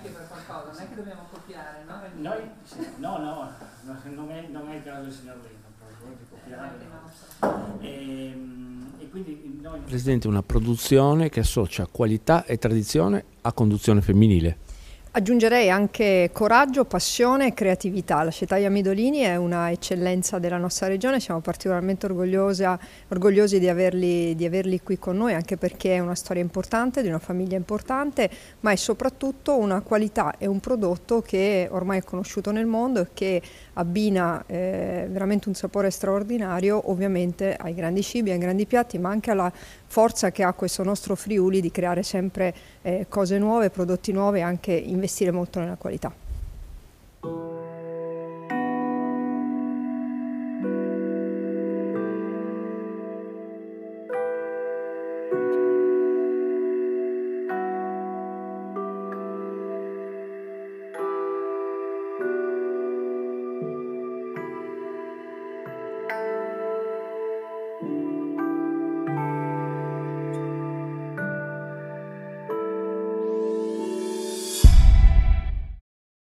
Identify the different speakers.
Speaker 1: qualcosa, non è che dobbiamo copiare, no?
Speaker 2: Noi, no, no, no, non è, non è il caso del signor Lino, proprio di copiare. E, e quindi noi...
Speaker 3: Presidente, una produzione che associa qualità e tradizione a conduzione femminile.
Speaker 4: Aggiungerei anche coraggio, passione e creatività. La Cetaia Midolini è una eccellenza della nostra regione, siamo particolarmente orgogliosi di averli, di averli, qui con noi anche perché è una storia importante, di una famiglia importante, ma è soprattutto una qualità e un prodotto che ormai è conosciuto nel mondo e che abbina eh, veramente un sapore straordinario ovviamente ai grandi cibi, ai grandi piatti, ma anche alla forza che ha questo nostro Friuli di creare sempre eh, cose nuove, prodotti nuovi e anche investire molto nella qualità.